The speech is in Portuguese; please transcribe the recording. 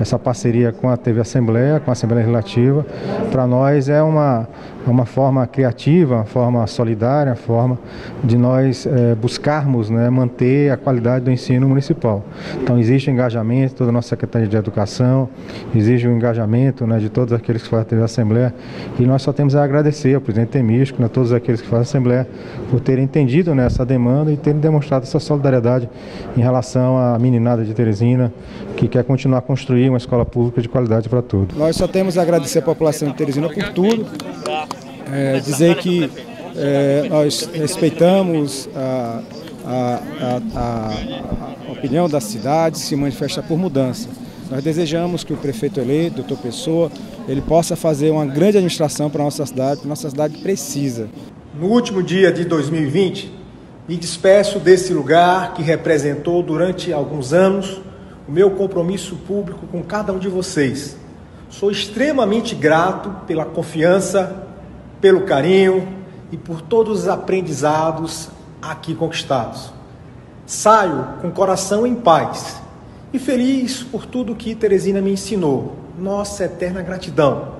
essa parceria com a TV Assembleia, com a Assembleia Legislativa. Para nós é uma, uma forma criativa, uma forma solidária, uma forma de nós é, buscarmos né, manter a qualidade do ensino municipal. Então existe o engajamento, toda a nossa Secretaria de Educação, exige o engajamento né, de todos aqueles que fazem a TV Assembleia e nós só temos a agradecer ao presidente Temístico, né, todos aqueles que fazem a Assembleia, por terem entendido né, essa demanda e terem demonstrado essa solidariedade em relação à meninada de Teresina, que quer continuar a construir uma escola pública de qualidade para todos. Nós só temos a agradecer a população de Teresina por tudo, é, dizer que é, nós respeitamos a, a, a, a, opinião da cidade, se manifesta por mudança. Nós desejamos que o prefeito eleito, doutor Pessoa, ele possa fazer uma grande administração para a nossa cidade, que a nossa cidade precisa. No último dia de 2020, me despeço desse lugar que representou durante alguns anos o meu compromisso público com cada um de vocês. Sou extremamente grato pela confiança, pelo carinho e por todos os aprendizados aqui conquistados. Saio com coração em paz e feliz por tudo que Teresina me ensinou. Nossa eterna gratidão.